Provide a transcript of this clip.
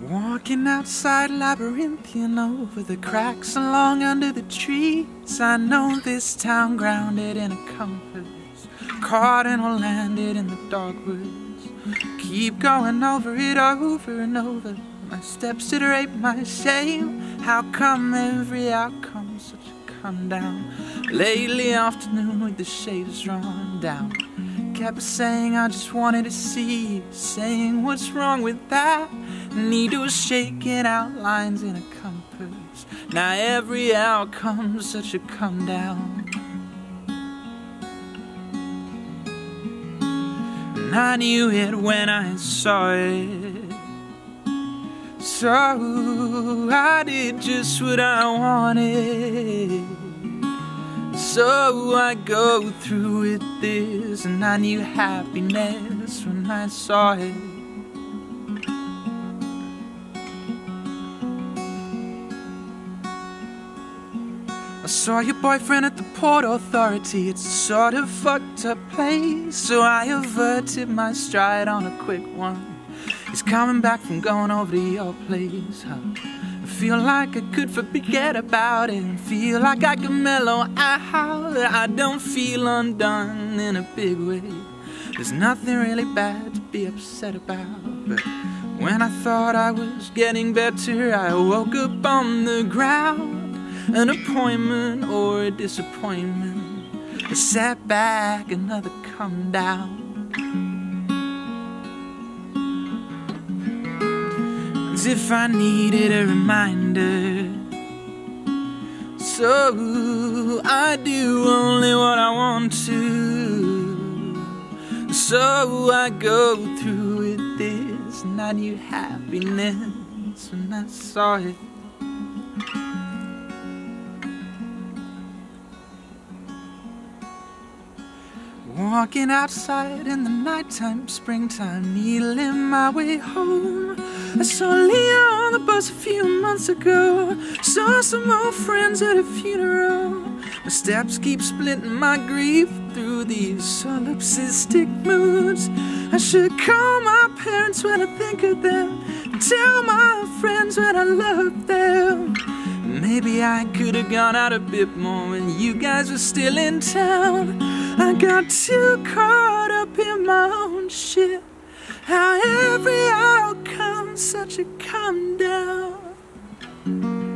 Walking outside labyrinthian over the cracks along under the trees. I know this town grounded in a compass, caught and or landed in the dark woods. Keep going over it over and over. My steps iterate my shame. How come every outcome such a come down? Lately afternoon with the shades drawn down. Kept saying I just wanted to see you, saying what's wrong with that? Needles shaking out lines in a compass. Now every outcome's such a come down. And I knew it when I saw it. So I did just what I wanted. So I go through with this, and I knew happiness when I saw it. I saw your boyfriend at the Port Authority. It's a sort of fucked up place. So I averted my stride on a quick one. He's coming back from going over to your place. Huh? I feel like I could forget about it. Feel like I can mellow out. I don't feel undone in a big way. There's nothing really bad to be upset about. But when I thought I was getting better, I woke up on the ground. An appointment or a disappointment. A setback, another come down. As if I needed a reminder. So I do only what I want to. So I go through with this, and I knew happiness when I saw it. Walking outside in the nighttime, springtime, needling my way home. I saw Leah on the bus a few months ago. Saw some old friends at a funeral. My steps keep splitting my grief through these solipsistic moods. I should call my parents when I think of them. And tell my friends when I love them. Maybe I could have gone out a bit more when you guys were still in town. I got too caught up in my own shit. How every outcome's such a calm down.